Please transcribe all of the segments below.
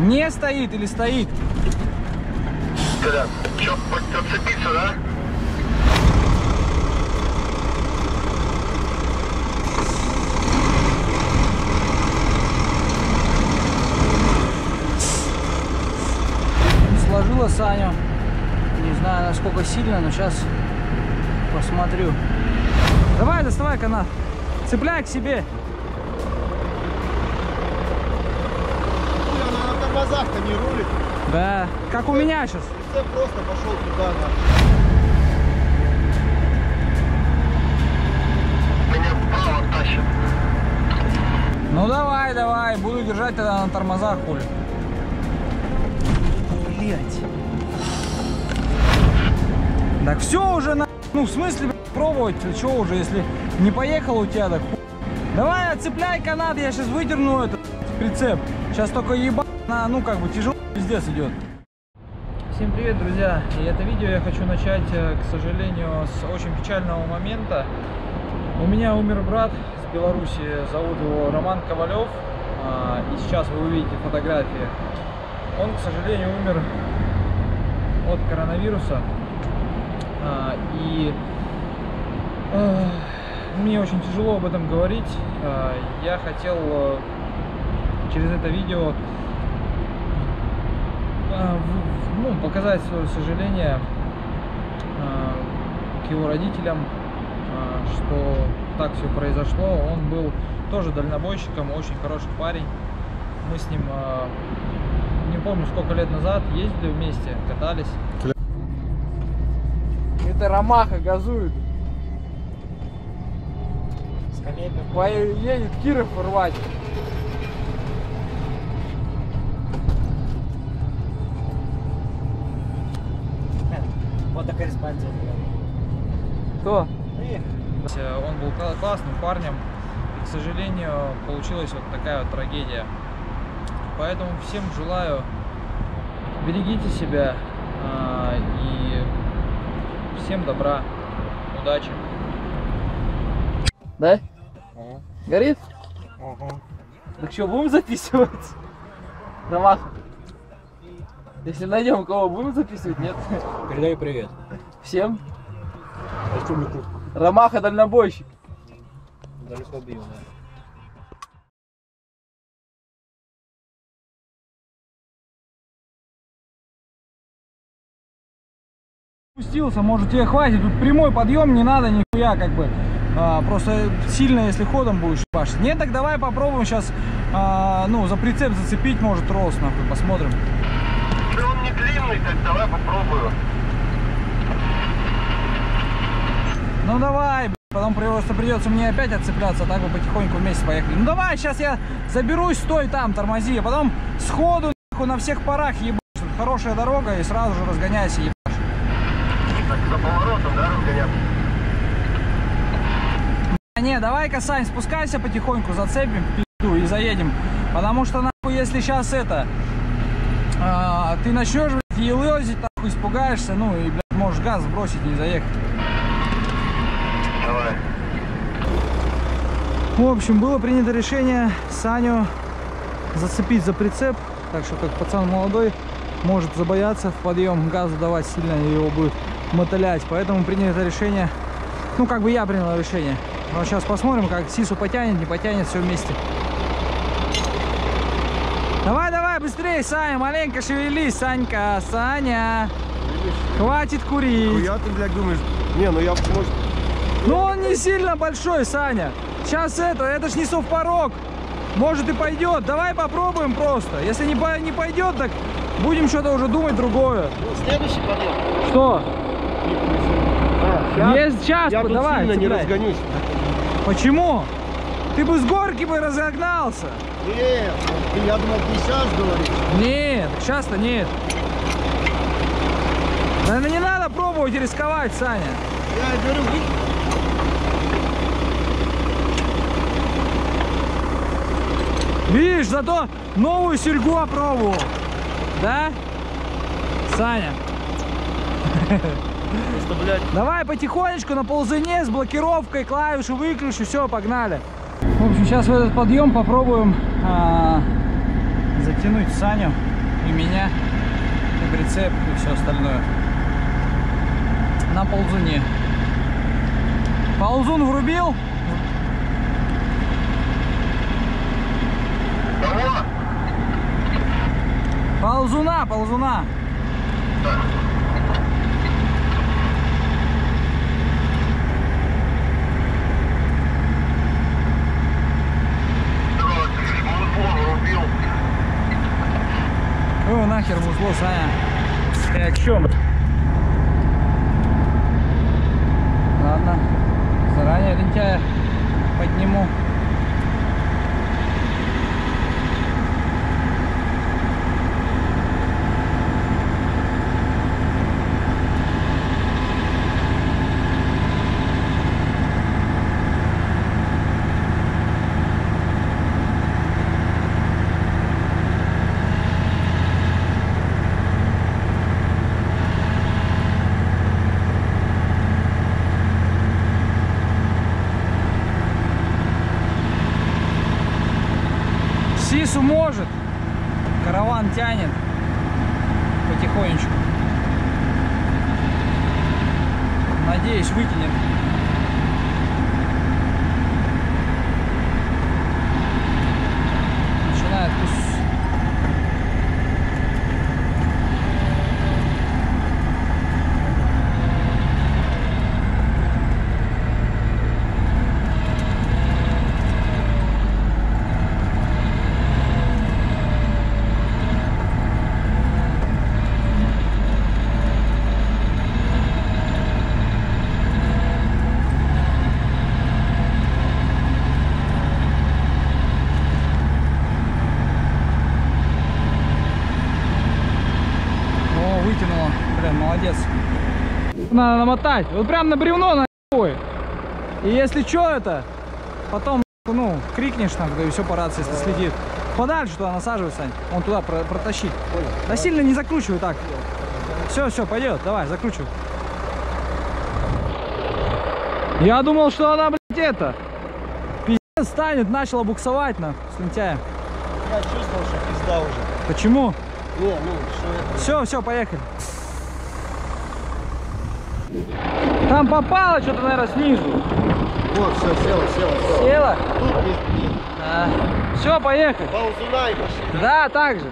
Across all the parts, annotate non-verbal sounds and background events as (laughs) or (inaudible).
Не стоит или стоит? Коля, что, подцепиться, да? Сложила Саню. Не знаю, насколько сильно, но сейчас посмотрю. Давай, доставай канат. Цепляй к себе. Тормозах-то не рулит. Да, как у меня сейчас. Прицеп просто пошел туда на. Меня вправо тащит. Ну давай, давай, буду держать тогда на тормозах, хули. Блять. Так все уже на... Ну, в смысле, блядь, пробовать, что уже, если не поехал у тебя, так Давай, отцепляй канат, я сейчас выдерну этот прицеп. Сейчас только еба ну, как бы, тяжело пиздец идет. Всем привет, друзья! И это видео я хочу начать, э, к сожалению, с очень печального момента. У меня умер брат с Беларуси, зовут его Роман Ковалев, а, и сейчас вы увидите фотографии. Он, к сожалению, умер от коронавируса, А, и э, мне очень тяжело об этом говорить. А, Я хотел э, через это видео ну, показать свое сожаление а, к его родителям, а, что так все произошло. Он был тоже дальнобойщиком, очень хороший парень. Мы с ним, не помню сколько лет назад, ездили вместе, катались. Это Ромаха газует. Едет Киров рвать. Фотокорреспондент. Кто? Приехали. Он был кла- классным парнем, и, к сожалению, получилась вот такая вот трагедия. Поэтому всем желаю, берегите себя а, и всем добра, удачи. Да? Горит? Так что, будем записывать? Ромах. Если найдем кого, будем записывать, нет? Передай привет. Всем. Ромаха дальнобойщик. Далеко бил, да. Спустился, может тебе хватит, тут прямой подъем, не надо нихуя как бы. А, просто сильно, если ходом будешь башить. Нет, так давай попробуем сейчас, ну, за прицеп зацепить, может, трос, нахуй, посмотрим. Да он не длинный, так давай попробую. Ну давай, блядь, потом просто придется мне опять отцепляться, а так бы потихоньку вместе поехали. Ну давай, сейчас я заберусь, стой там, тормози, а потом сходу нахуй, на всех парах ебашь. Тут Хорошая дорога и сразу же разгоняйся, ебашь. За поворотом, да, разгоняться? Не, давай-ка, Сань, спускайся потихоньку, зацепим пизду и заедем. Потому что, нахуй, если сейчас это, а, ты начнешь, блядь, елозить, нахуй, испугаешься, ну и, блядь, можешь газ сбросить и заехать. Давай. В общем, было принято решение Саню зацепить за прицеп, так что как пацан молодой может забояться в подъем, газу давать сильно и его будет мотылять. Поэтому принято решение, ну как бы я принял решение. Но сейчас посмотрим, как Сису потянет, не потянет, все вместе. Давай, давай, быстрее, Саня, маленько шевелись, Санька, Саня. Хватит курить. Я ты, блядь, думаешь, не, ну я, может, Ну он не сильно большой, Саня. Сейчас это, это ж не совпорог. Может и пойдет. Давай попробуем просто. Если не, по- не пойдет, так будем что-то уже думать другое. следующий подъем. Что? А, Есть час, Я давай. не разгонюсь. Почему? Ты бы с горки бы разогнался. Нет, я думал, ты сейчас говоришь. Нет, сейчас-то нет. Наверное, не надо пробовать рисковать, Саня. Я говорю, Видишь, зато новую серьгу опробовал. Да? Саня. Просто, блядь, Давай потихонечку на ползуне с блокировкой, клавишу выключу, все, погнали. В общем, сейчас в этот подъем попробуем а, затянуть Саню и меня, и прицеп, и все остальное. На ползуне. Ползун врубил. Кого? Ползуна, ползуна. О, нахер музло, Саня. Ты о чем? Ладно. Заранее лентяя подниму. Сису может. Караван тянет. Потихонечку. Надеюсь, вытянет. Начинает кус- О, вытянуло. Блин, молодец. Надо намотать. Вот прям на бревно на ой. И если что это, потом, ну, крикнешь там, да и все по рации, если следит. Подальше туда насаживай, Сань. Он туда про- протащить. Да сильно не закручивай так. Все, все, пойдет. Давай, закручивай. Я думал, что она, блядь, это. Пиздец станет, начала буксовать на с лентяем. Я чувствовал, что пизда уже. Почему? Не, ну, что это? Все, все, поехали. Там попало что-то, наверное, снизу. Вот, все, села, села, села. Села? Тут не, не. все, поехали. Ползуна и пошли. Да, так же.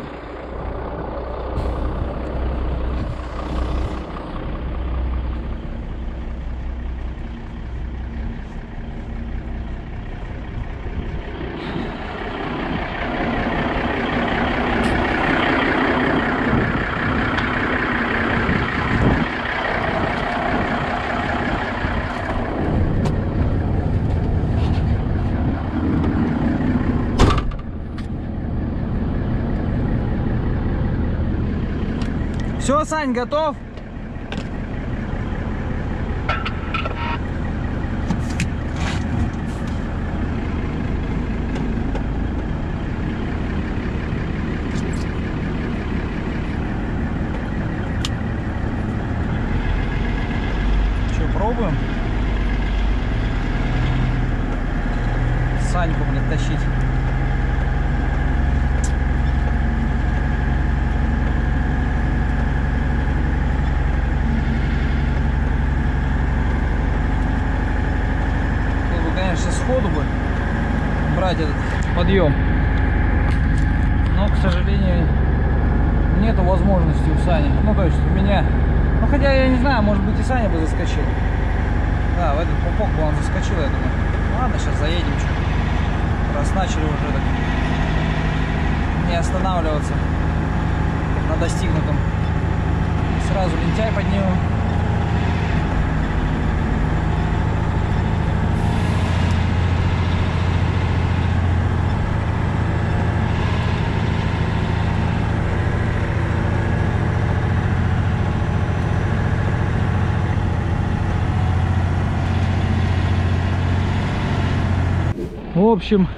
Все, Сань, готов? Что, пробуем? Саньку, блядь, тащить. Было бы, конечно, сходу бы брать этот подъем. Но, к сожалению, нету возможности у Сани. Ну, то есть у меня. Ну, хотя я не знаю, может быть и Саня бы заскочил. Да, в этот пупок бы он заскочил, я думаю. Ладно, сейчас заедем чуть. Раз начали уже так не останавливаться на достигнутом. Сразу лентяй поднимем. В общем,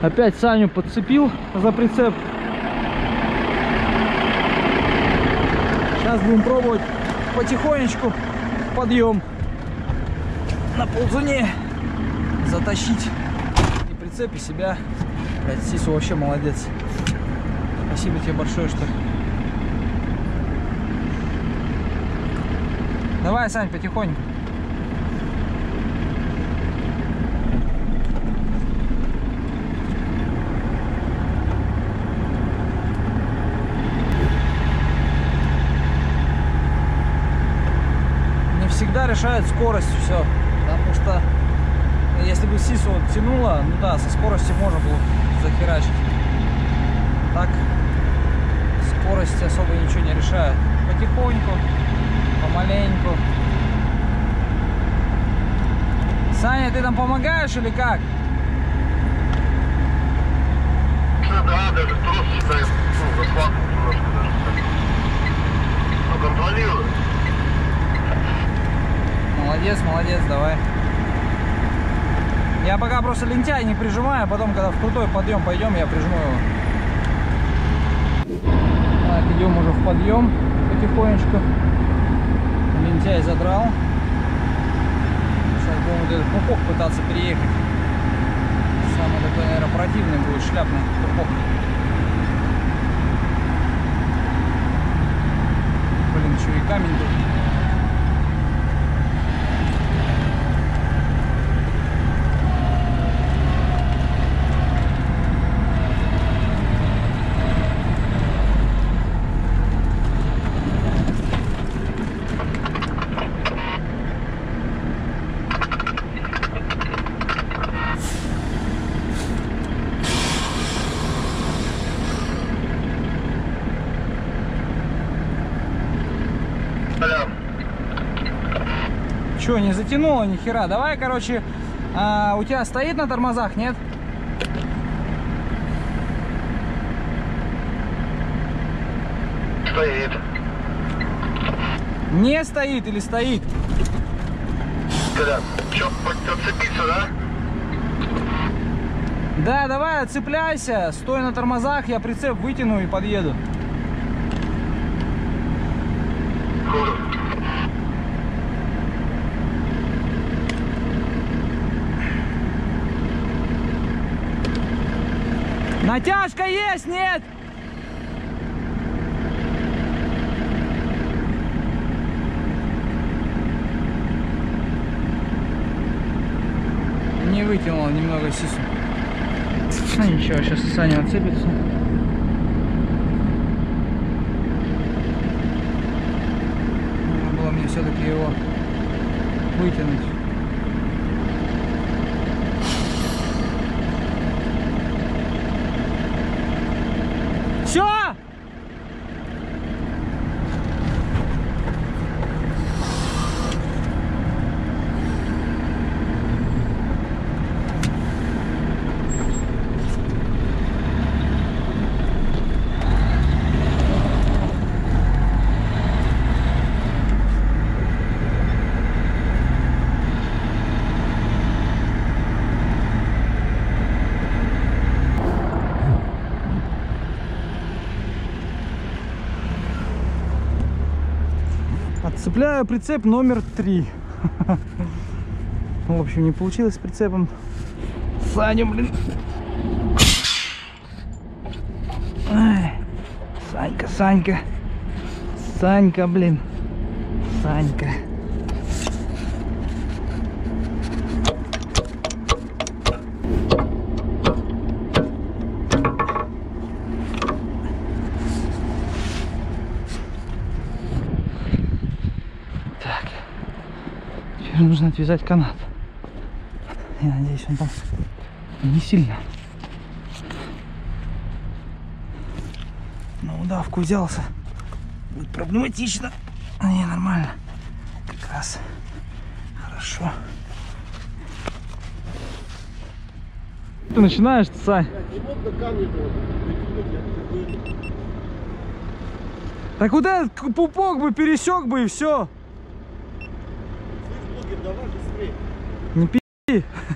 опять Саню подцепил за прицеп. Сейчас будем пробовать потихонечку подъем на ползуне затащить и прицеп и себя. Блять, Сису вообще молодец. Спасибо тебе большое, что... Давай, Сань, потихоньку. Решает скорость все. Потому что если бы Сису вот тянуло, ну да, со скоростью можно было захерачить. Так скорость особо ничего не решает. Потихоньку, помаленьку. Саня, ты там помогаешь или как? Ну да, даже трос считаем, ну, захватывает немножко даже. Ну, контролирую. Молодец, молодец, давай. Я пока просто лентяй не прижимаю, а потом, когда в крутой подъем пойдем, я прижму его. Так, идем уже в подъем потихонечку. Лентяй задрал. Сейчас будем вот этот пупок пытаться переехать. Самый такой, наверное, противный будет шляпный пупок. Блин, еще и камень тут. Бля, Че, не затянуло ни хера? Давай, короче, а, у тебя стоит на тормозах, нет? стоит. Не стоит или стоит? Бля, чё, подцепиться, да? Да, давай, цепляйся, стой на тормозах, я прицеп вытяну и подъеду. Хуй. Натяжка есть, нет? Не вытянула немного сису. Ну ничего, сейчас Саня отцепится. Надо было мне все-таки его вытянуть. Все! Отцепляю прицеп номер три. В общем, не получилось с прицепом. Саня, блин. Санька, Санька. Санька, блин. Санька. Нужно отвязать канат. Я надеюсь, он там не сильно. На удавку взялся. Будет проблематично. Не, нормально. Как раз. Хорошо. Ты начинаешь, Сань? Так вот этот пупок бы пересек бы и все.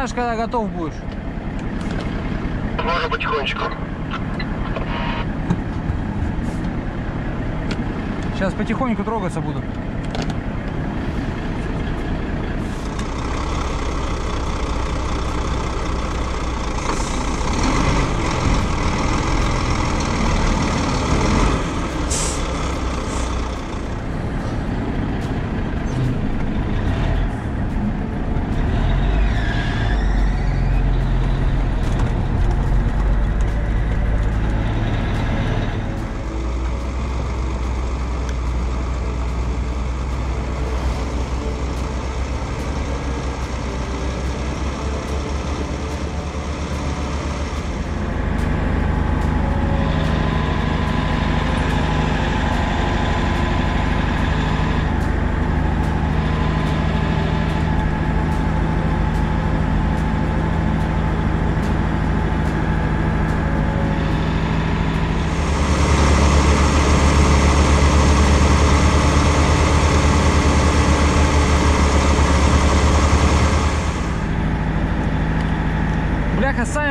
Скажешь, когда готов будешь? Можно потихонечку. Сейчас потихоньку трогаться буду.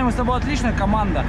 мы с тобой отличная команда.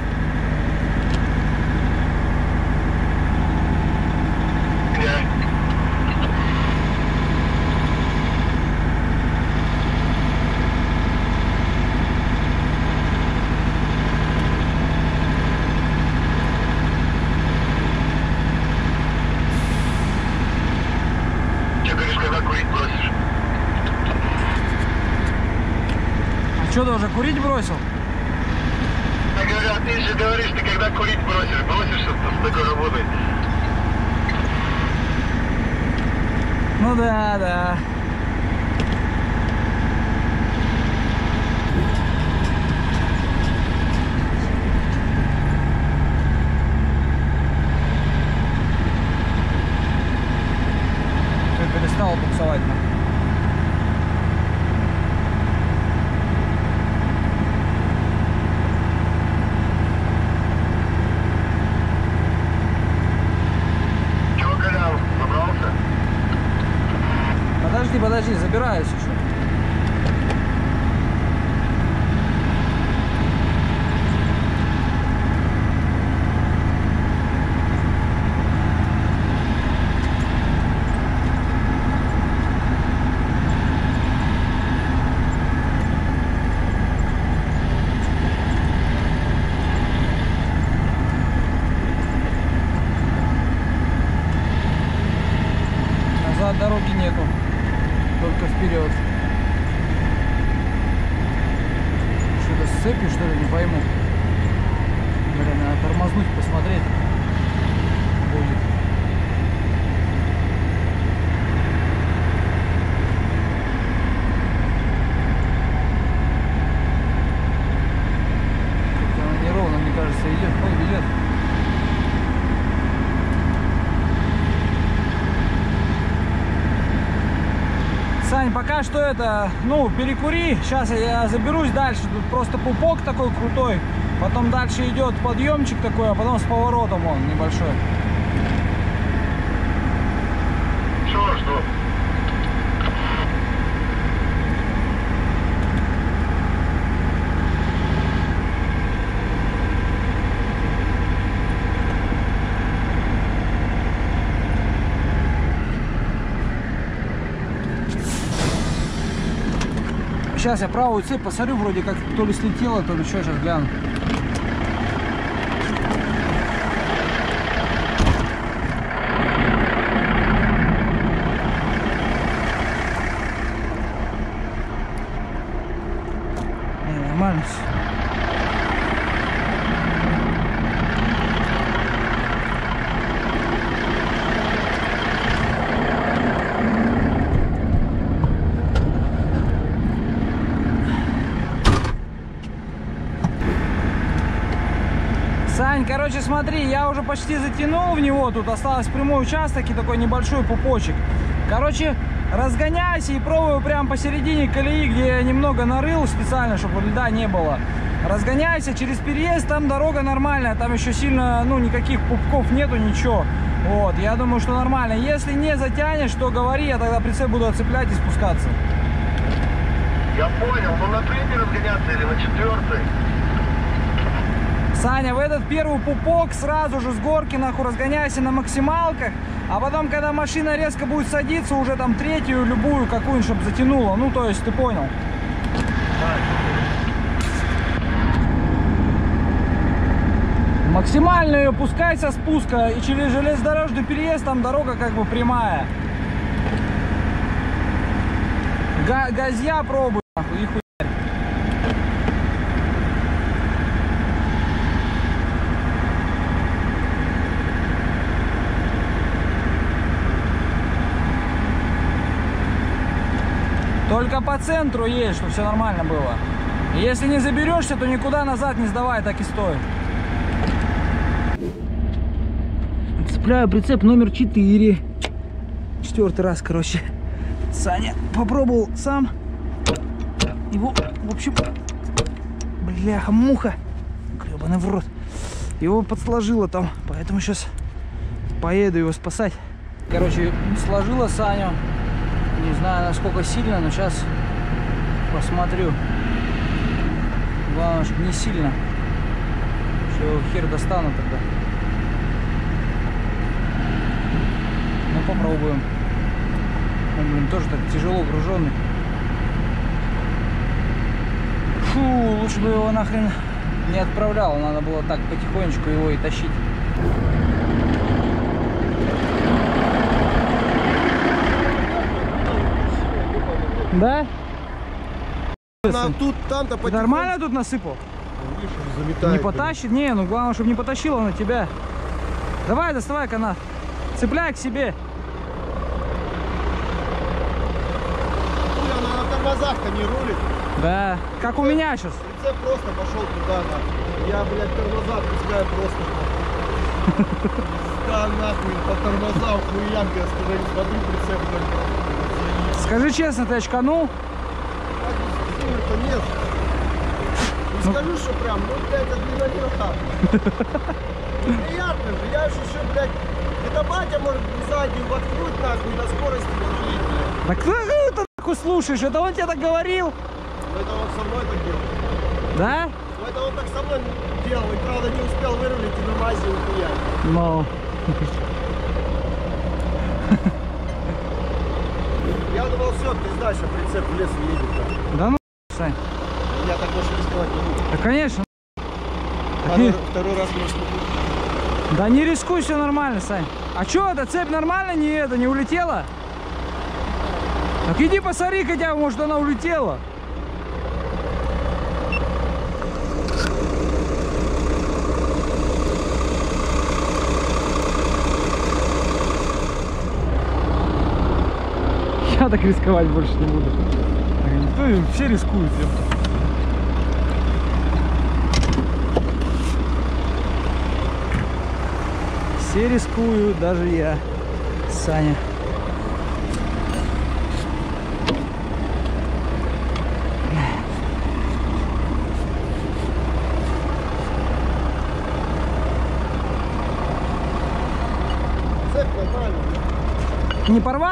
Пока что это, ну, перекури. Сейчас я заберусь дальше. Тут просто пупок такой крутой. Потом дальше идет подъемчик такой, а потом с поворотом он небольшой. Сейчас я правую цепь посмотрю, вроде как то ли слетело, то ли что, сейчас гляну. Не, нормально всё. Сань, короче, смотри, я уже почти затянул в него, тут осталось прямой участок и такой небольшой пупочек. Короче, разгоняйся и пробую прямо посередине колеи, где я немного нарыл специально, чтобы льда не было. Разгоняйся через переезд, там дорога нормальная, там еще сильно, ну, никаких пупков нету, ничего. Вот, я думаю, что нормально. Если не затянешь, то говори, я тогда прицеп буду отцеплять и спускаться. Я понял, ну на третий разгоняться или на четвертый? Саня, в этот первый пупок сразу же с горки нахуй разгоняйся на максималках, а потом, когда машина резко будет садиться, уже там третью, любую, какую-нибудь, чтобы затянула. Ну, то есть, ты понял. Максимально ее пускай со спуска и через железнодорожный переезд там дорога как бы прямая. Га- газья пробуй, нахуй, и хуярь. Только по центру едешь, чтобы все нормально было. И если не заберешься, то никуда назад не сдавай, так и стой. Цепляю прицеп номер 4. Четвертый раз, короче. Саня попробовал сам. Его, в общем, бляха, муха. Гребаный в рот. Его подсложило там, поэтому сейчас поеду его спасать. Короче, сложила Саню. Не знаю, насколько сильно, но сейчас посмотрю. Главное, чтобы не сильно. Его хер достану тогда. Ну, попробуем. Он, блин, тоже так тяжело груженный. Фу, лучше бы его нахрен не отправлял. Надо было так потихонечку его и тащить. Да? Нам тут, там-то Ты нормально тут насыпал? Не потащит? Не, ну главное, чтобы не потащила на тебя. Давай, доставай канат. Цепляй к себе. Она на тормозах-то не рулит. Да. Как у меня сейчас. Прицеп просто пошел туда, нахуй. Я, блядь, тормоза отпускаю просто. Да, нахуй, по тормозам хуянка, я смотрю, прицеп, блядь. Скажи честно, ты очканул? Сильно-то нет. Не скажу, что прям, ну, блядь, адреналин Приятно же, я же еще, блядь, это батя может заднюю воткнуть, нахуй, на скорости рулить, блядь. Да кто ты нахуй слушаешь? Это он тебе так говорил? Ну, это он со мной так делал. Да? Ну, это он так со мной делал, и правда не успел вырулить и на мазе ухуять. Ну. Я думал, все, пизда, сейчас прицеп в лес едет. Да ну, Сань. Я так больше рисковать не буду. Да конечно. Второй, второй раз может. Да не рискуй, все нормально, Сань. А что, эта цепь нормально не это, не улетела? Так иди посмотри хотя бы, может она улетела. Я так рисковать больше не буду. Ну и все рискуют, ёпта. Все рискуют, даже я, Саня. Не порвал?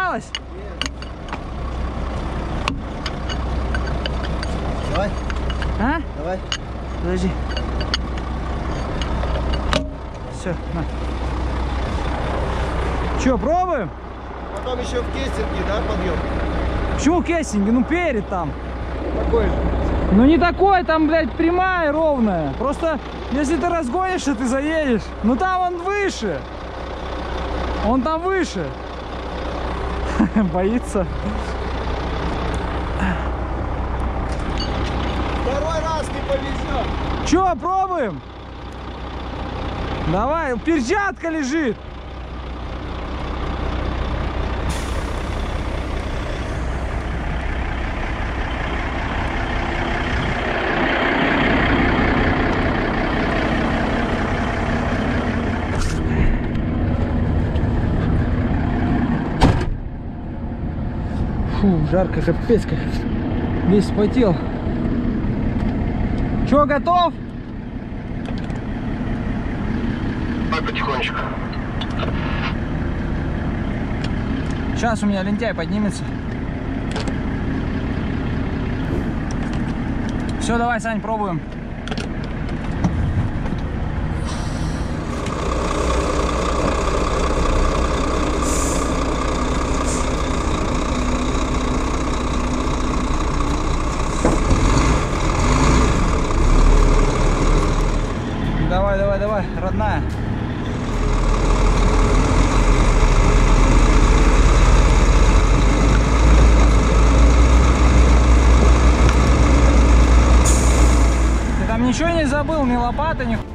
Че, пробуем? Потом еще в кестинге, да, подъем? Почему кессинги? Ну перед там. Такой же. Ну не такой, там, блядь, прямая, ровная. Просто, если ты разгонишься, ты заедешь. Ну там он выше. Он там выше. (laughs) Боится. Второй раз не повезет. Че, пробуем? Давай, перчатка лежит. Фу, жарко, капец как. Весь спотел. Че, готов? Давай потихонечку. Сейчас у меня лентяй поднимется. Все, давай, Сань, пробуем. Давай, давай, давай, родная. Ты там ничего не забыл, ни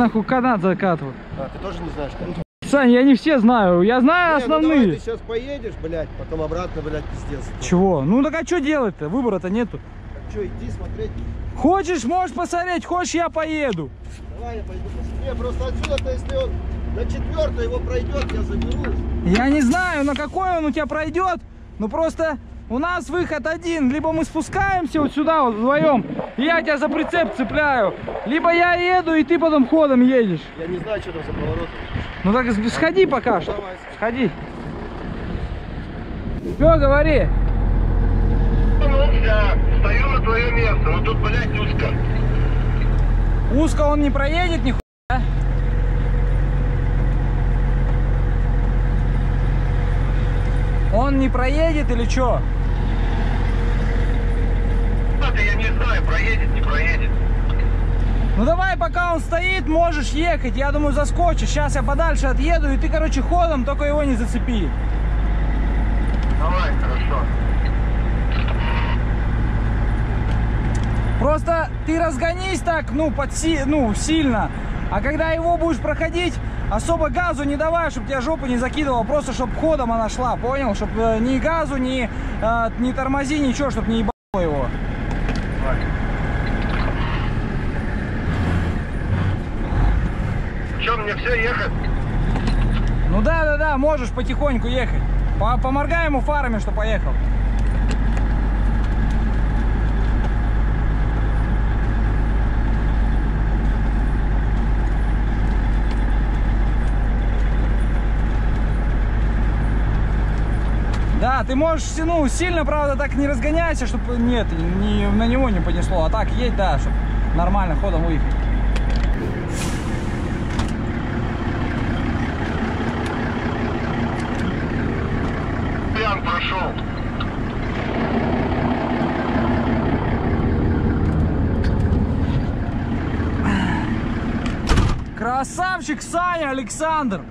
нахуй канат закатываю. А, ты тоже не знаешь, как? Сань, я не все знаю. Я знаю Не, ну давай основные. ты сейчас поедешь, блядь, потом обратно, блядь, пиздец. Чего? Ну так а что делать-то? Выбора-то нету. Так что, иди смотреть? Хочешь, можешь посмотреть, хочешь, я поеду. Давай я пойду. Не, просто отсюда-то, если он на четвертой его пройдет, я заберу. Я не знаю, на какой он у тебя пройдет. Ну просто у нас выход один. Либо мы спускаемся вот сюда вот вдвоем, и я тебя за прицеп цепляю. Либо я еду, и ты потом ходом едешь. Я не знаю, что там за поворот. Ну так сходи пока что. Давай. Сходи. Что, говори? Все, стою на твое место. Вот тут, блядь, узко. Узко он не проедет нихуя. Он не проедет или что? Это я не знаю, проедет, не проедет. Ну давай, пока он стоит, можешь ехать. Я думаю, заскочишь. Сейчас я подальше отъеду, и ты, короче, ходом, только его не зацепи. Давай, хорошо. Просто ты разгонись так, ну, подси, ну, сильно. А когда его будешь проходить, особо газу не давай, чтобы тебя жопа не закидывала. Просто, чтобы ходом она шла, понял? Чтобы ни газу, ни, э, ни тормози, ничего, чтобы не ебало его. Давай. Че, мне все ехать? Ну да, да, да, можешь потихоньку ехать. По- Поморгай ему фарами, что поехал. Да, ты можешь, ну, сильно, правда, так не разгоняйся, чтобы, нет, не, на него не понесло, а так едь, да, чтобы нормально ходом выехать. Красавчик Саня Александр!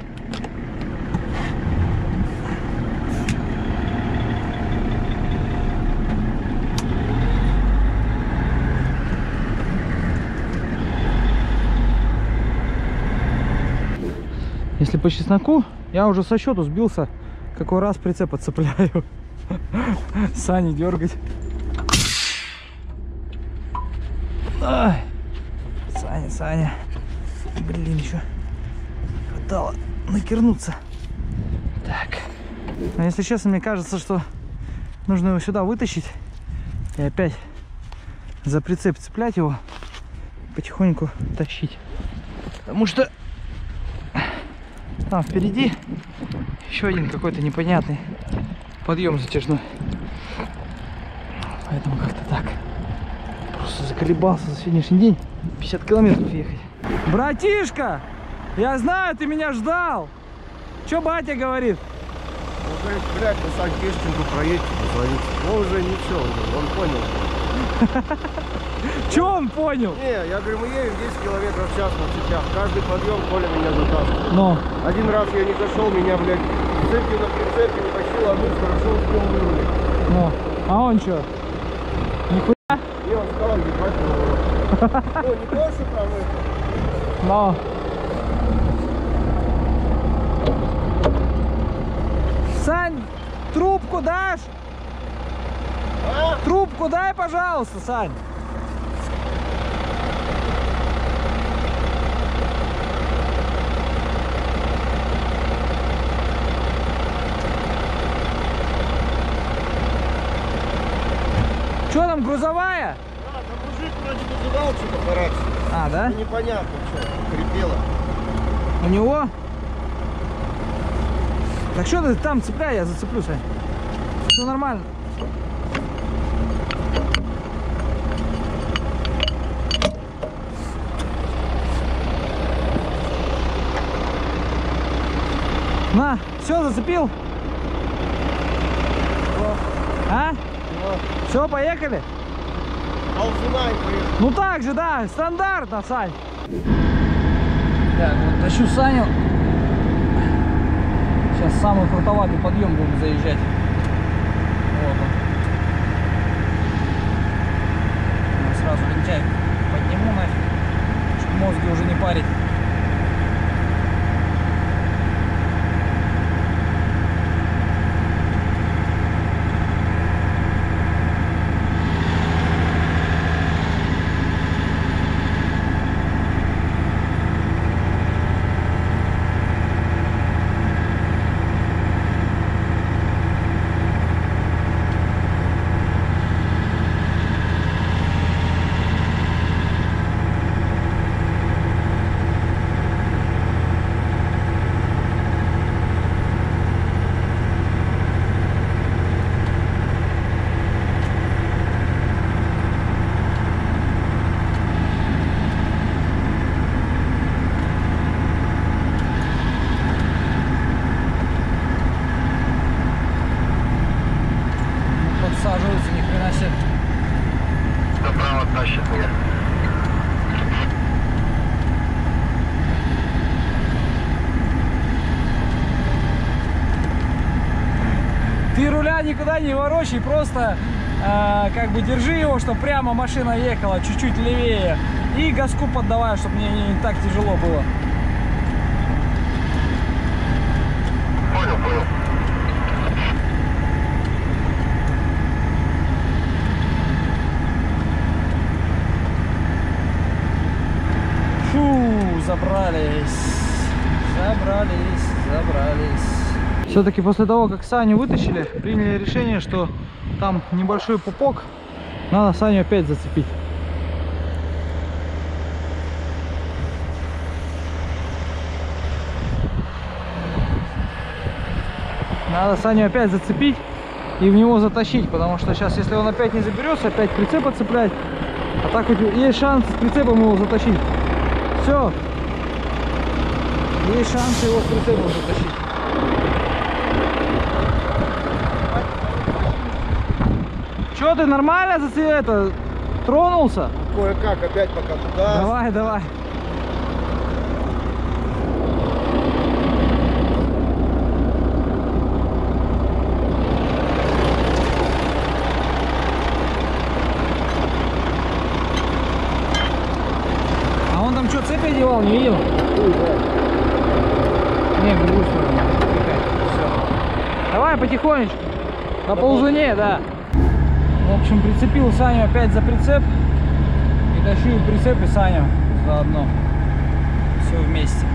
Если по чесноку, я уже со счету сбился, какой раз прицеп отцепляю. (laughs) Сани дергать. Саня, Саня. Блин, еще хватало накернуться. Так. Но если честно, мне кажется, что нужно его сюда вытащить и опять за прицеп цеплять его, потихоньку тащить. Потому что там впереди еще один какой-то непонятный подъем затяжной. Поэтому как-то так. Просто заколебался за сегодняшний день 50 километров ехать. Братишка, я знаю, ты меня ждал. Че батя говорит? Он говорит, блядь, вы Сан Киштинку проедете, позвоните. Ну уже ничего, он понял. Че он понял? Не, я говорю, мы едем 10 километров в час на цепях. Каждый подъем Коля меня затаскивает. Ну, Один раз я не зашел, меня, блядь, цепью на прицепе не тащил, а ну хорошо успел вырулить. ну. А он что? Нихуя? И он сказал, ебать. (laughs) Ну, не то, что там это. Но. Сань, трубку дашь? А? Трубку дай, пожалуйста, Сань. Что там, грузовая? Да, там мужик вроде вызывал что-то по рации. А, да? Ну, непонятно, что, хрипело. У него? Так что ты там цепляй, я зацеплю, Сань. Все нормально. На, все, зацепил? А? Все, поехали? Алзунай поехал. Ну так же, да, стандартно, Сань. Так, вот тащу Саню. Сейчас самый крутоватый подъем будем заезжать. Вот он. Ну, сразу лентяй подниму нафиг, чтобы мозги ворочай, просто э, как бы держи его, чтобы прямо машина ехала чуть-чуть левее. И газку поддавай, чтобы мне не так тяжело было. Понял, понял. Фу, забрались. Забрались, забрались. Все-таки после того, как Саню вытащили, приняли решение, что там небольшой пупок, надо Саню опять зацепить. Надо Саню опять зацепить и в него затащить, потому что сейчас, если он опять не заберется, опять прицеп отцеплять. А так хоть есть шанс с прицепом его затащить. Все. Есть шанс его с прицепом затащить. Че ты нормально за это тронулся? Кое-как опять пока туда. Давай, давай. А он там что, цепь одевал, не видел? Не. Все. Давай потихонечку. По ползуне, да. В общем, прицепил Саню опять за прицеп. И тащу и прицеп, и Саню заодно. Все вместе.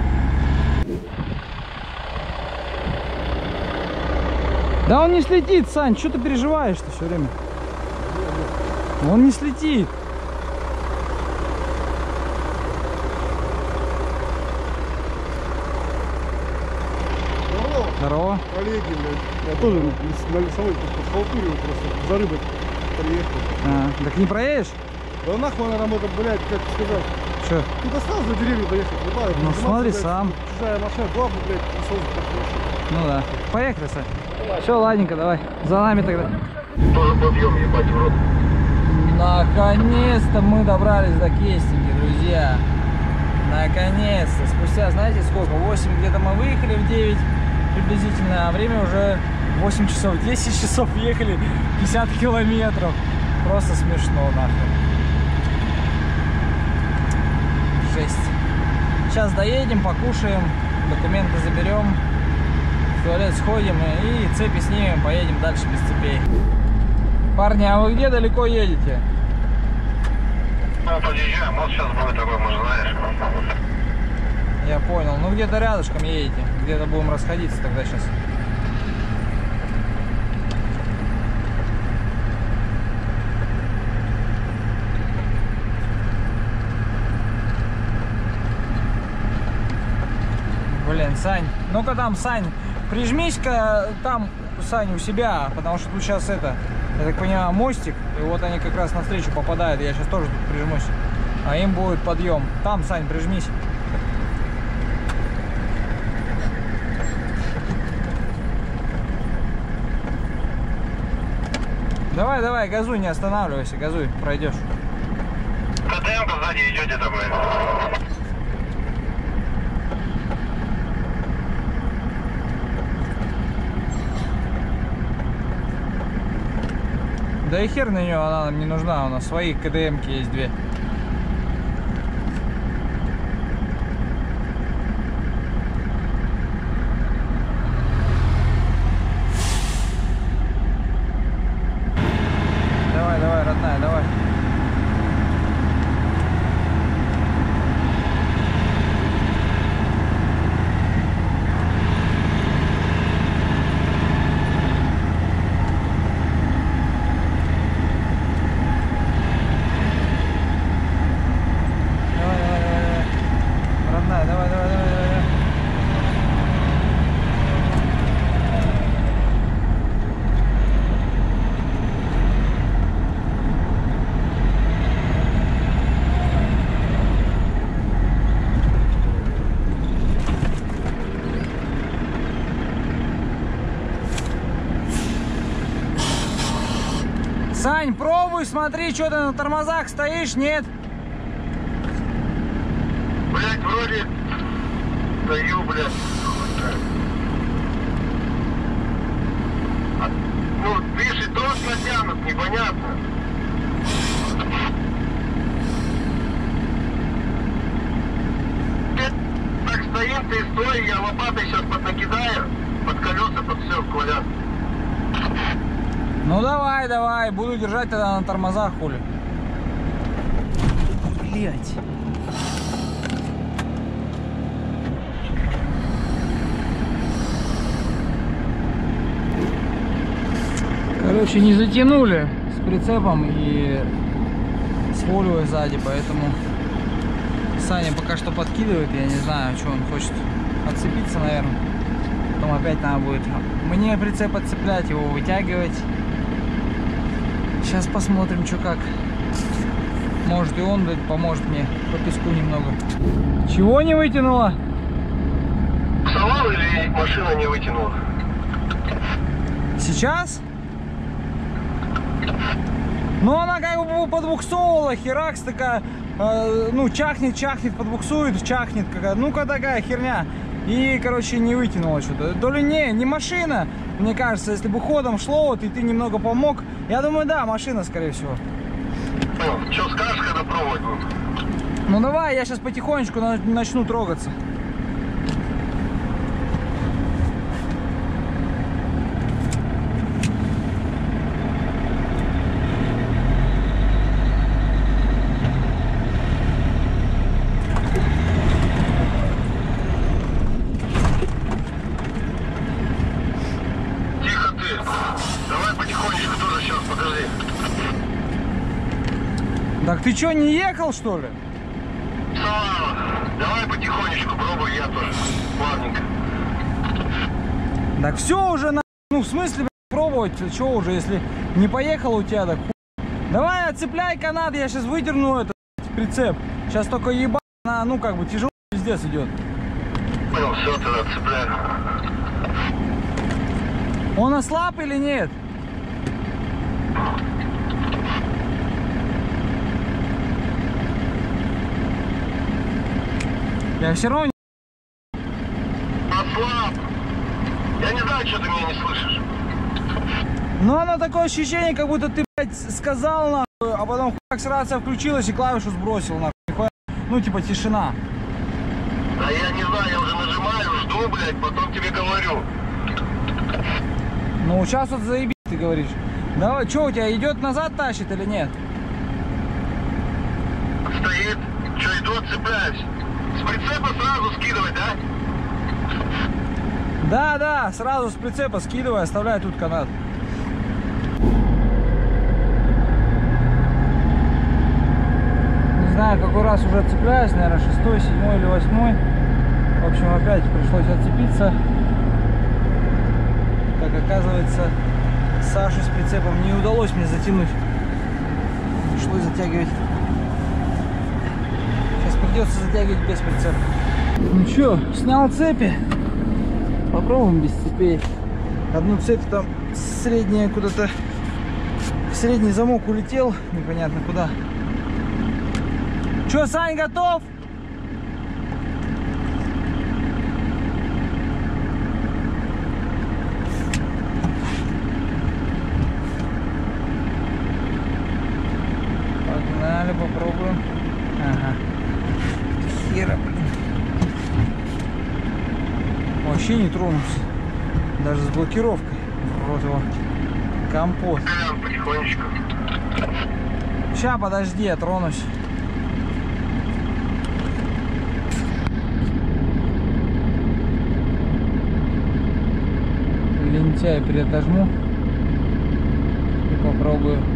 Да он не слетит, Сань, что ты переживаешь-то все время? Он не слетит. Здорово, коллеги, блядь. Я тоже на лесовой подхалтурил просто. За рыбой приехал. А, так не проедешь? Да нахуй она работа, блядь, как сказать. Что? Тут осталось за деревню доехать. Ебать, Ну, заниматься, смотри блядь, сам. Чужая машина, главное, блядь, насос Ну да. Поехали, Сань. Все, ладненько, давай. За нами тогда. Тоже подъем, ебать, в рот. Наконец-то мы добрались до кестинги, друзья. Наконец-то. Спустя, знаете, сколько? 8 где-то мы выехали в 9 приблизительно, а время уже 8 часов. 10 часов ехали 50 километров. Просто смешно, нахуй. Жесть. Сейчас доедем, покушаем, документы заберем, в туалет сходим и, цепи снимем, поедем дальше без цепей. Парни, а вы где далеко едете? Ну, подъезжаем, вот сейчас будет такой, может, знаешь. Я понял. Ну где-то рядышком едете. Где-то будем расходиться тогда сейчас. Блин, Сань, ну-ка там, Сань, прижмись-ка там, Сань, у себя, потому что тут сейчас это, я так понимаю, мостик, и вот они как раз навстречу попадают, я сейчас тоже тут прижмусь, а им будет подъем. Там, Сань, прижмись. Давай, давай, газуй, не останавливайся, газуй, пройдешь. КТМ сзади идет где-то. Да и хер на нее, она нам не нужна, у нас своих КДМки есть две. Давай, давай, родная, давай. Давай, давай, давай, давай. Родная, давай, давай, давай, давай. давай. Сань, пробуй, смотри, что ты на тормозах стоишь, нет? Блядь, вроде... Стою, блядь. А, Ну, понятно. Ты так стоим, ты стой, я лопатой сейчас поднакидаю, под колеса, под все, Коля. Ну давай, давай, держать тогда на тормозах, хули. Блять. Короче, не затянули с прицепом и с фолией сзади, поэтому Саня пока что подкидывает, я не знаю, что он хочет отцепиться, наверное. Потом опять надо будет мне прицеп отцеплять, его вытягивать. Сейчас посмотрим, что как. Может и он, поможет мне по песку немного. Чего не вытянула? Совал или машина не вытянула? Сейчас? Ну она как бы подбуксовывала, херакс такая, э, ну чахнет, чахнет, подбуксует, чахнет, какая, ну-ка такая херня. И, короче, не вытянула что-то. То ли не, не машина, мне кажется, если бы ходом шло, вот и ты немного помог. Я думаю, да, машина, скорее всего. Ну, что скажешь, когда пробовать будем? Ну давай, я сейчас потихонечку на- начну трогаться. Тихо ты. Давай потихонечку тоже сейчас, подожди. Так ты что, не ехал, что ли? Слава, давай потихонечку пробуй, я тоже. Плавненько. Так все уже на... Ну, в смысле, пробовать, что уже, если не поехал у тебя, так хуй. Давай, отцепляй канат, я сейчас выдерну этот прицеп. Сейчас только еба, ну, как бы, тяжело пиздец идет. Понял, все, тогда цепляю. Он ослаб или нет? Я все равно... не- Ослаб. Я не знаю, что ты меня не слышишь. Но оно такое ощущение, как будто ты, блядь, сказал, нахуй, а потом хуяк рация включилась и клавишу сбросил, нахуй. Ну, типа, тишина. Да я не знаю, я уже нажимаю, жду, блядь, потом тебе говорю. Ну, сейчас вот заебись, ты говоришь. Давай, что у тебя, идет назад тащит или нет? Стоит. Что, иду, отцепляюсь. Прицепа сразу скидывать, да? Да, да, сразу с прицепа скидывай, оставляй тут канат. Не знаю, какой раз уже цепляюсь, наверное, шестой, седьмой или восьмой. В общем, опять пришлось отцепиться. Как оказывается, Сашу с прицепом не удалось мне затянуть. Пришлось затягивать. Придется затягивать без прицепа. Ну что, снял цепи. Попробуем без цепей. Одну цепь там средняя куда-то, средний замок улетел, непонятно куда. Че, Сань, готов? Погнали, попробуем. Ага. Хера, блин. Вообще не тронулся. Блокировкой. Вот его. Компот. Потихонечку. Ща, подожди, я тронусь. Лентяй переотожму. И попробую.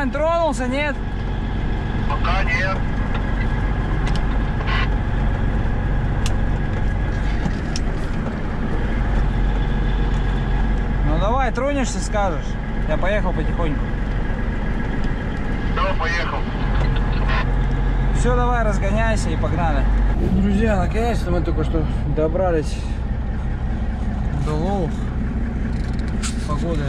Сань, тронулся, нет? Пока нет. Ну давай, тронешься, скажешь. Я поехал потихоньку. Все, поехал. Все, давай, разгоняйся и погнали. Друзья, наконец-то мы только что добрались до Лоух. Погода,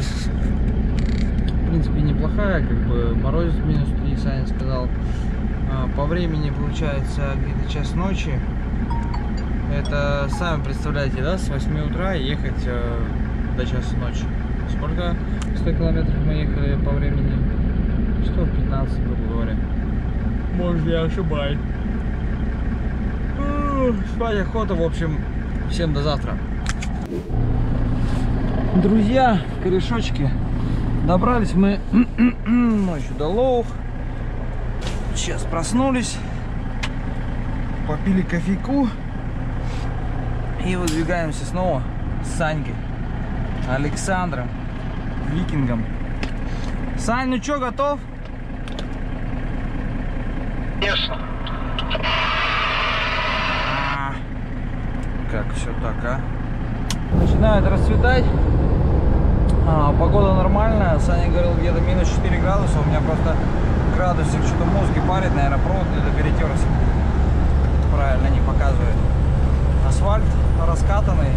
принципе, неплохая, как бы морозит минус 3, Саня сказал. А, По времени получается где-то час ночи. Это, сами представляете, да, с 8 утра ехать э, до часа ночи. Сколько? 100 километров мы ехали по времени? Часов 15, грубо говоря. Может, я ошибаюсь. Спать охота, в общем, всем до завтра. Друзья, корешочки, добрались мы (clears throat) ночью до Лоух. Сейчас проснулись, попили кофейку и выдвигаемся снова с Санькой, Александром, Викингом. Сань, ну чё, готов? Конечно. А, Как все так, а? Начинает расцветать. А, погода нормальная. Саня говорил где-то минус 4 градуса. У меня просто градусик что-то мозги парит, наверное, провод где-то перетерся. Правильно не показывает. Асфальт раскатанный.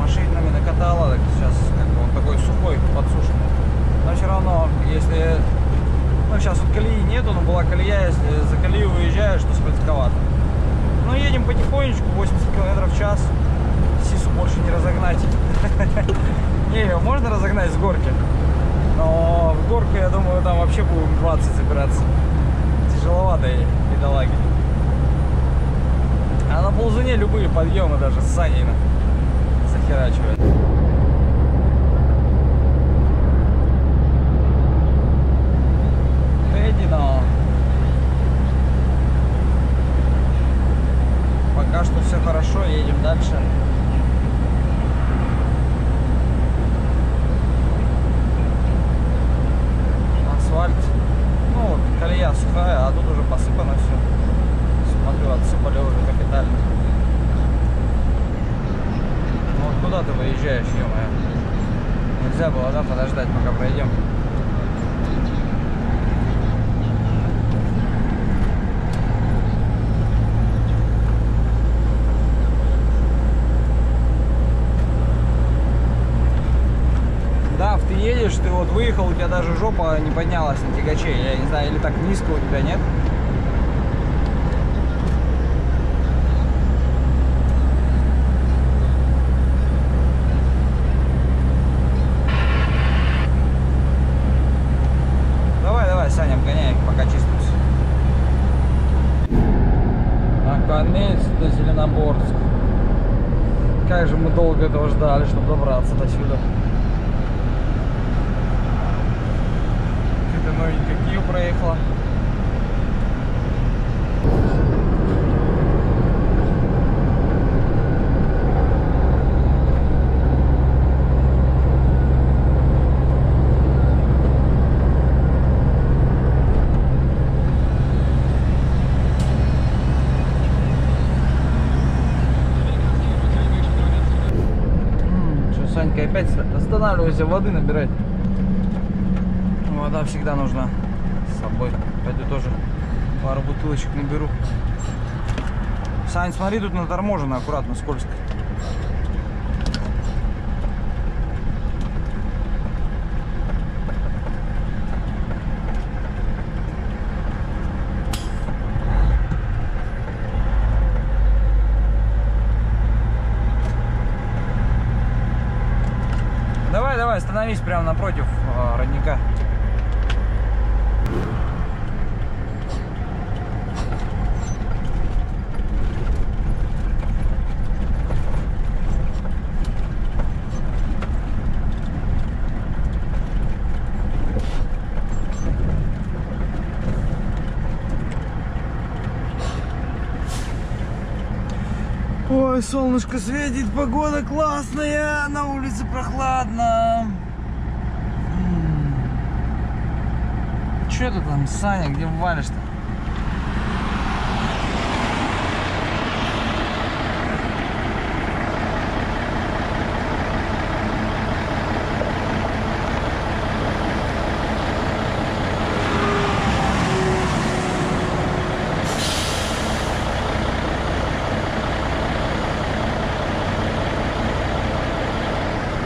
Машинами накатало. Так сейчас как бы он такой сухой, подсушенный. Но все равно, если ну, сейчас вот колеи нету, но была колея, если за колею выезжаешь, то скользковато. Ну, едем потихонечку, 80 км в час. Сису больше не разогнать. (laughs) Не, ее можно разогнать с горки. Но в горку, я думаю, там вообще будем 20 забираться. Тяжеловато ей, бедолаги. А на ползуне любые подъемы даже с Саней захерачивает. Эдди, но пока что все хорошо, едем дальше. Асфальт, ну вот колея сухая, а тут уже посыпано все. Смотрю, отсыпали уже капитально. Ну вот куда ты выезжаешь, ё Да, подождать, пока пройдем. Ты едешь, ты вот выехал, у тебя даже жопа не поднялась на тягаче. Я не знаю, или так низко у тебя, нет? Давай, давай, Саня, обгоняй, пока чисто всё. Наконец-то Зеленоборск. Как же мы долго этого ждали, чтобы добраться до сюда. Это новенькая Киев проехала. Что, Санька, опять останавливайся, воды набирать. Вода всегда нужна с собой. Пойду тоже пару бутылочек наберу. Сань, смотри, тут наторможено аккуратно, скользко. остановись прямо напротив э, родника. Ой, солнышко светит, погода классная, на улице прохладно. Че ты там, Саня, где валишь-то?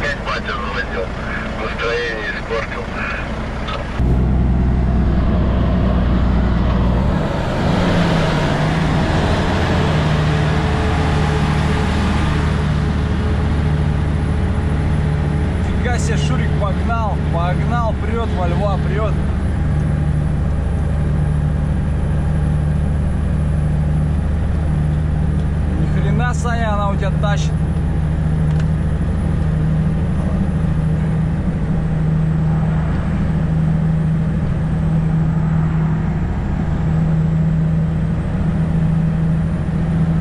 Опять батя заводил. Настроение испортил. Фига себе, Шурик погнал, погнал, прет во льва, прет. Ни хрена, Саня, она у тебя тащит.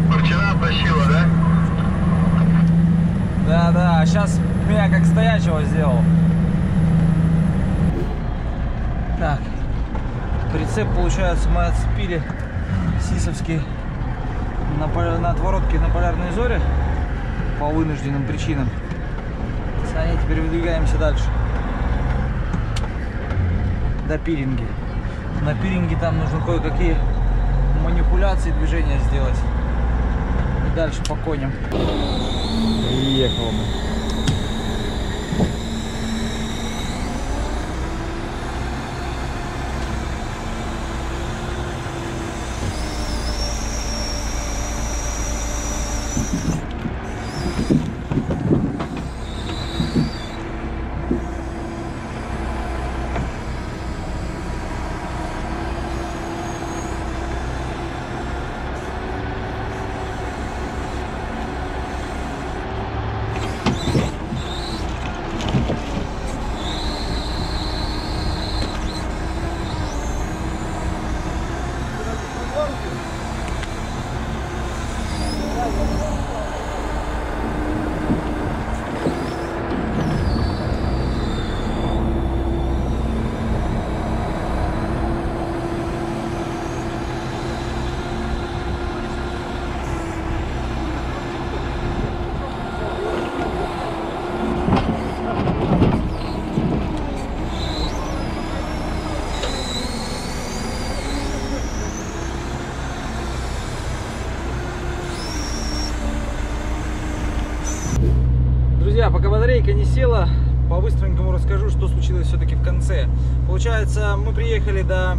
Ну, вчера тащила, да? Да, да, а сейчас меня как стоячего сделал. Так, прицеп, получается, мы отцепили Сисовский на, на отворотке на полярной зоре по вынужденным причинам. Саня, теперь выдвигаемся дальше. До пиринги. На пиринге там нужно кое-какие манипуляции движения сделать. И дальше по коням. Приехал мы. Друзья, пока батарейка не села, по-быстренькому расскажу, что случилось все-таки в конце. Получается, мы приехали до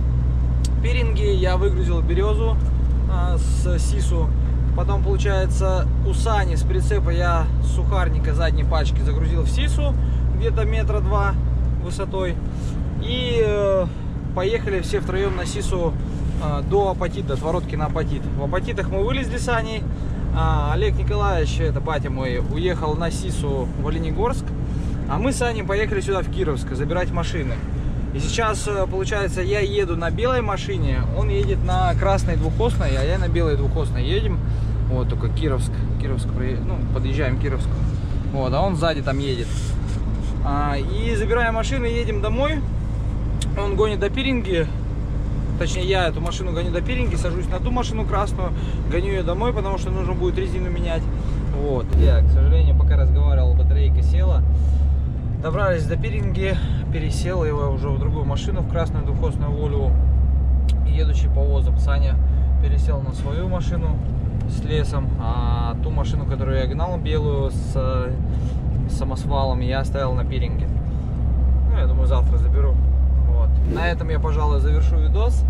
Пиринги, я выгрузил березу а, с Сису. Потом, получается, у Сани с прицепа я сухарника задней пачки загрузил в Сису, где-то метра два высотой. И э, поехали все втроем на Сису э, до Апатита, до отворотки на Апатит. В Апатитах мы вылезли с Аней. А, Олег Николаевич, это батя мой, уехал на Сису в Оленегорск. А мы с Аней поехали сюда, в Кировск, забирать машины. И сейчас, э, получается, я еду на белой машине, он едет на красной двухосной, а я на белой двухосной едем. Вот, только Кировск, Кировск, ну, подъезжаем к Кировску. Вот, а он сзади там едет. А, и забираем машины, едем домой. Он гонит до Пиринги. Точнее, я эту машину гоню до Пиринги, сажусь на ту машину красную, гоню ее домой, потому что нужно будет резину менять. Вот. Я, к сожалению, пока разговаривал, батарейка села. Добрались до Пиринги, пересел его уже в другую машину, в красную двухосную волю. Едущий по ВОЗам Саня пересел на свою машину с лесом, а ту машину, которую я гнал, белую, с самосвалом, я оставил на Пиринге. Ну, я думаю, завтра заберу. Вот. На этом я, пожалуй, завершу видос.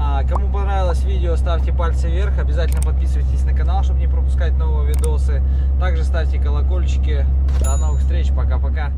А, кому понравилось видео, ставьте пальцы вверх. Обязательно подписывайтесь на канал, чтобы не пропускать новые видосы. Также ставьте колокольчики. До новых встреч. Пока-пока.